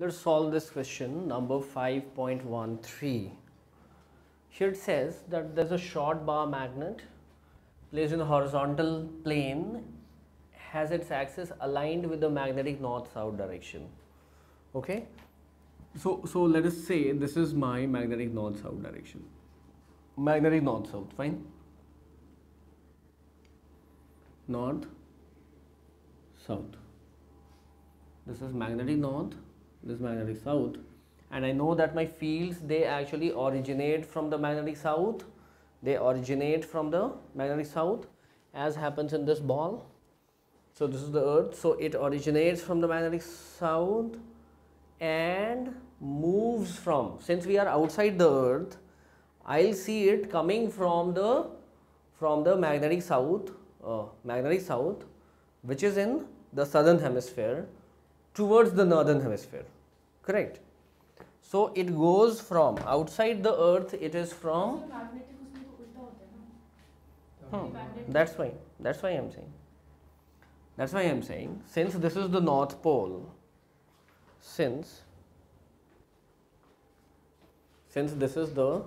Let's solve this question number 5.13. Here it says that there's a short bar magnet placed in the horizontal plane has its axis aligned with the magnetic north-south direction. Okay. So, so let us say this is my magnetic north-south direction. Magnetic north-south, fine. North, south. This is magnetic north, this magnetic south. And I know that my fields they actually originate from the magnetic south. They originate from the magnetic south as happens in this ball. So this is the earth. So it originates from the magnetic south and moves from since we are outside the earth I'll see it coming from the from the magnetic south uh, magnetic south which is in the southern hemisphere towards the northern hemisphere correct. So it goes from outside the earth it is from hmm. that's why. That's why i'm saying. That's why i'm saying since this is the north pole since since this is the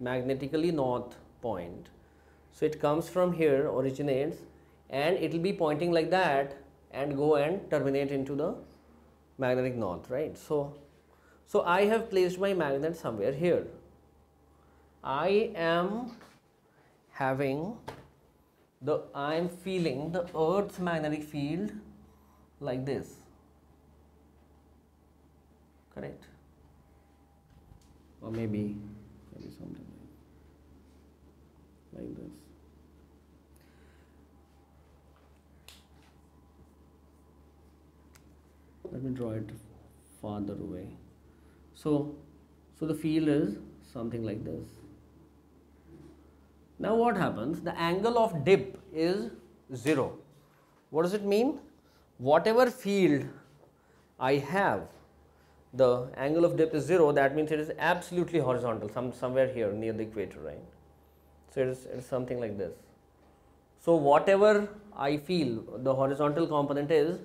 magnetically north point so it comes from here originates and it will be pointing like that and go and terminate into the magnetic north right? So so i have placed my magnet somewhere here. I am having the i am feeling the earth's magnetic field like this. Correct? Or maybe maybe something like, this let me draw it farther away. So so the field is something like this. Now what happens? The angle of dip is 0 what does it mean? Whatever field i have the angle of dip is 0 that means it is absolutely horizontal some somewhere here near the equator right? So it is, it is something like this. So whatever i feel the horizontal component is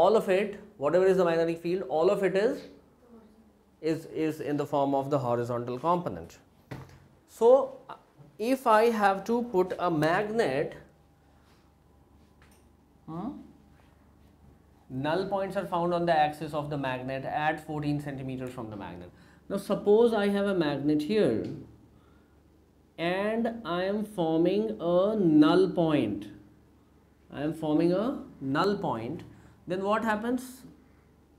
all of it whatever is the magnetic field all of it is is is in the form of the horizontal component. So if i have to put a magnet hmm, null points are found on the axis of the magnet at 14 centimeters from the magnet. Now suppose i have a magnet here and i am forming a null point. I am forming a null point then what happens?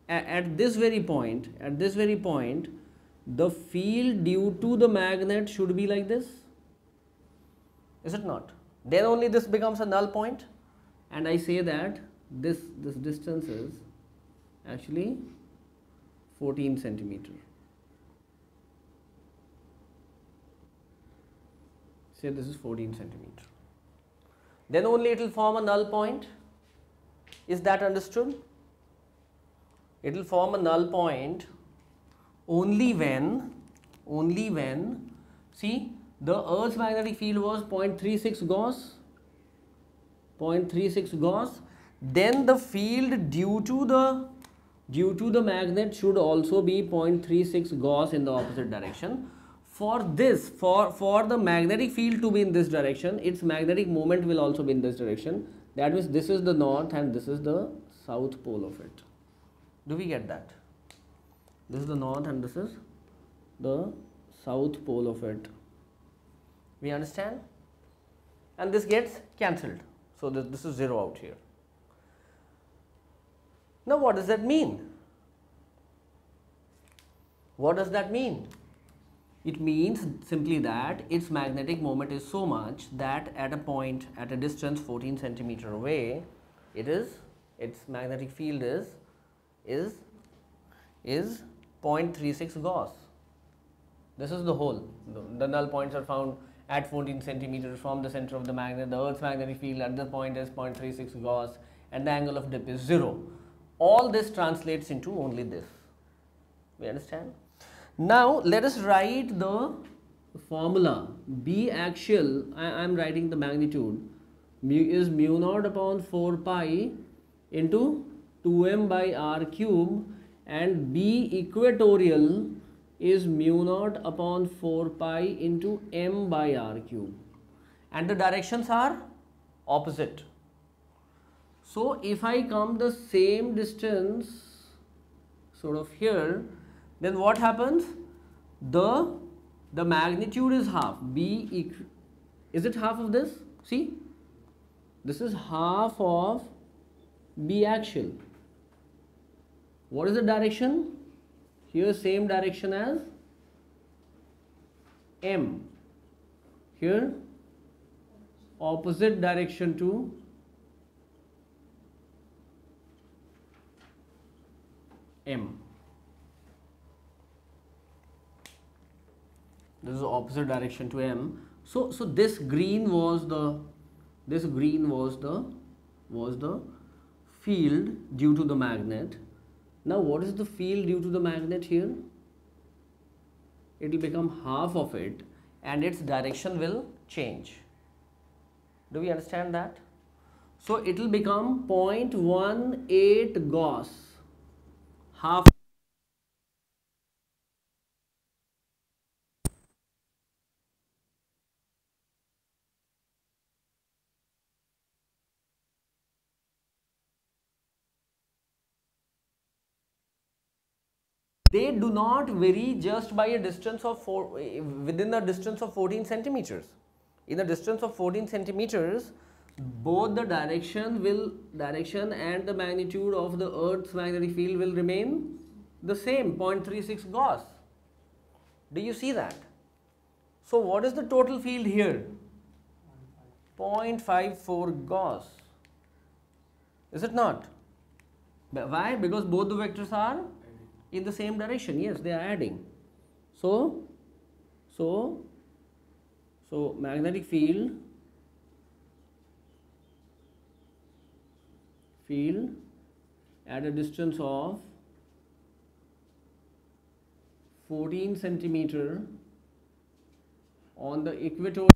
At this very point at this very point the field due to the magnet should be like this. Is it not? Then only this becomes a null point. And i say that this this distance is actually 14 centimeter. Say this is 14 centimeter. Then only it will form a null point is that understood? It will form a null point only when, only when, see the Earth's magnetic field was 0.36 Gauss, 0.36 Gauss, then the field due to the due to the magnet should also be 0.36 Gauss in the opposite direction. For this, for, for the magnetic field to be in this direction, its magnetic moment will also be in this direction that means this is the north and this is the south pole of it. Do we get that? This is the north and this is the south pole of it. We understand? And this gets cancelled. So this, this is 0 out here. Now what does that mean? What does that mean it means simply that its magnetic moment is so much that at a point at a distance 14 centimeter away it is its magnetic field is is is 0.36 Gauss. This is the whole. The, the null points are found at 14 centimeters from the center of the magnet. The Earth's magnetic field at the point is 0.36 Gauss and the angle of dip is 0. All this translates into only this. We understand? Now let us write the formula. B axial, I am writing the magnitude. Mu is mu naught upon 4 pi into 2m by r cube and B equatorial is mu naught upon 4 pi into m by r cube. And the directions are opposite. So if I come the same distance sort of here then what happens? The the magnitude is half. B equ- is it half of this? See? This is half of b axial. What is the direction? Here same direction as m. Here opposite direction to m this is opposite direction to m. So so this green was the this green was the was the field due to the magnet. Now what is the field due to the magnet here? It will become half of it and its direction will change. Do we understand that? So it will become 0.18 gauss. Half they do not vary just by a distance of four within a distance of 14 centimeters. In a distance of 14 centimeters both the direction will direction and the magnitude of the earth's magnetic field will remain the same 0.36 gauss. Do you see that? So what is the total field here? 0.54 gauss. Is it not? Why? Because both the vectors are in the same direction. Yes they are adding. So so so magnetic field field at a distance of 14 centimeter on the equator